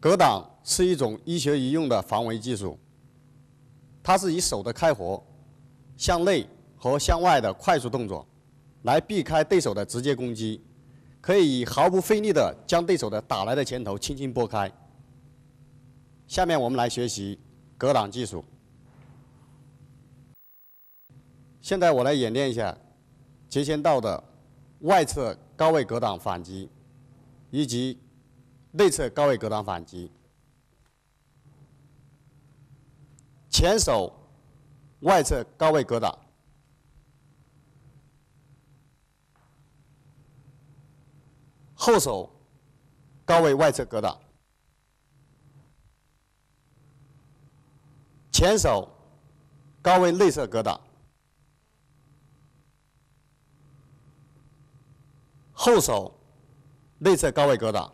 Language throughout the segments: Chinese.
格挡是一种医学医用的防卫技术，它是以手的开合、向内和向外的快速动作，来避开对手的直接攻击，可以毫不费力地将对手的打来的拳头轻轻拨开。下面我们来学习格挡技术。现在我来演练一下截拳道的外侧高位格挡反击，以及内侧高位格挡反击。前手外侧高位格挡，后手高位外侧格挡，前手高位内侧格挡。后手内侧高位格挡。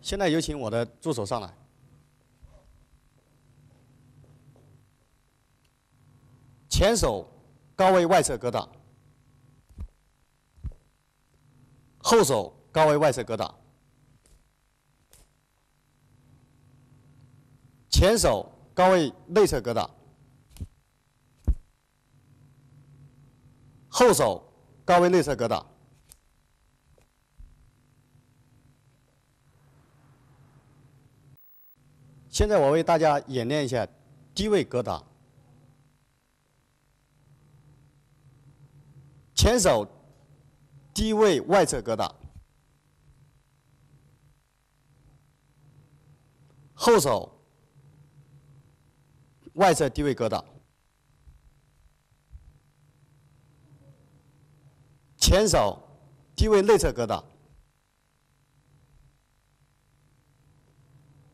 现在有请我的助手上来。前手高位外侧格挡，后手高位外侧格挡，前手。高位内侧格挡，后手高位内侧格挡。现在我为大家演练一下低位格挡，前手低位外侧格挡，后手。外侧低位格挡，前手低位内侧格挡，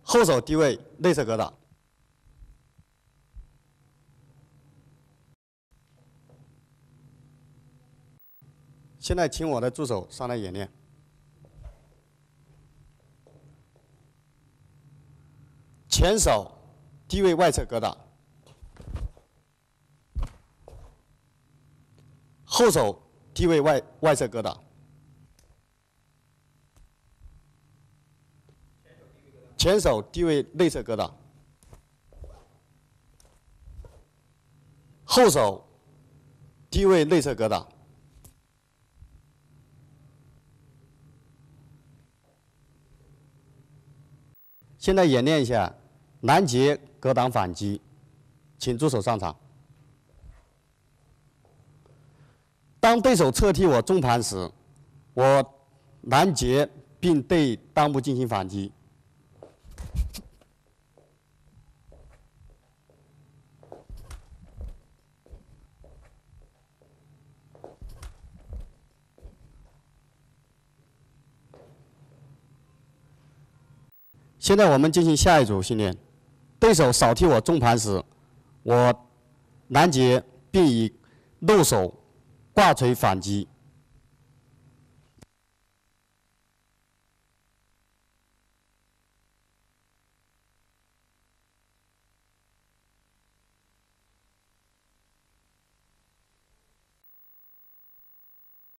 后手低位内侧格挡。现在请我的助手上来演练，前手低位外侧格挡。后手低位外外侧格挡，前手低位内侧格挡，后手低位内侧格挡。现在演练一下拦截格挡反击，请助手上场。当对手侧踢我中盘时，我拦截并对裆部进行反击。现在我们进行下一组训练。对手扫踢我中盘时，我拦截并以右手。挂锤反击。